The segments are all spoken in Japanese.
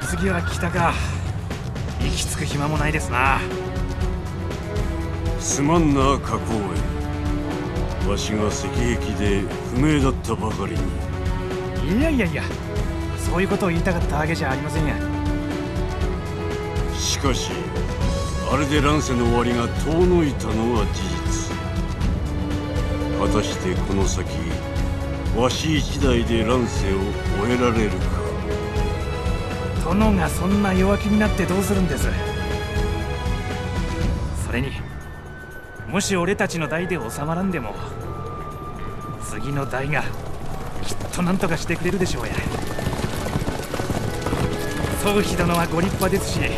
次は北か。息つく暇もないですな。すまんな花公園わしが石壁で不明だったばかりに。いやいやいや。そういうことを言いたかったわけじゃありませんや。しかしあれで乱世の終わりが遠のいたのは事実。果たしてこの先わし一代で乱世を終えられるか殿がそんな弱気になってどうするんです？それにもし俺たちの代で収まらんでも次の代がきっと何とかしてくれるでしょうや。宗妃殿はご立派ですしうち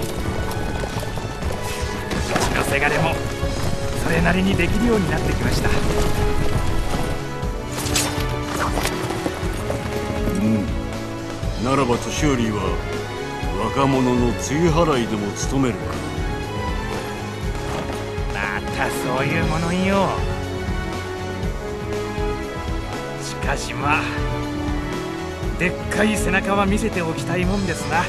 のせがれもそれなりにできるようになってきました。うん。ならば年寄りは若者の露払いでも務めるか。またそういうものによ。しかしまあでっかい背中は見せておきたいもんですな。